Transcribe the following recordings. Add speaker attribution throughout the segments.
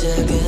Speaker 1: 적은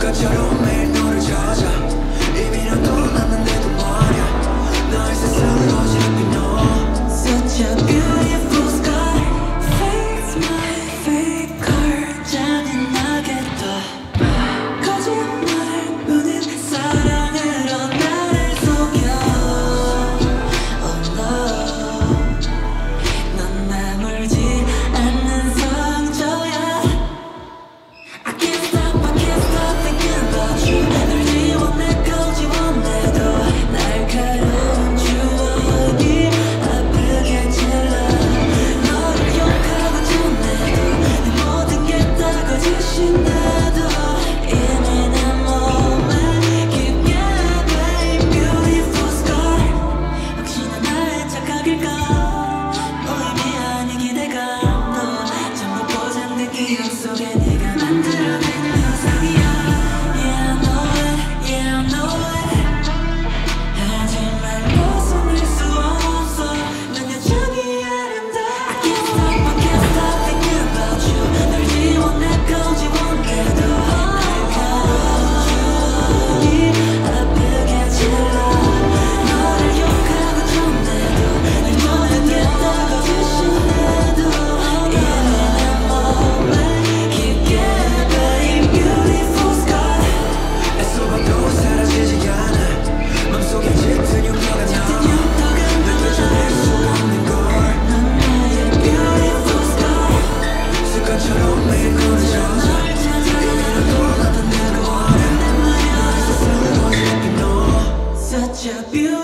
Speaker 1: got
Speaker 2: your own man.
Speaker 1: feel so genuine. worship you.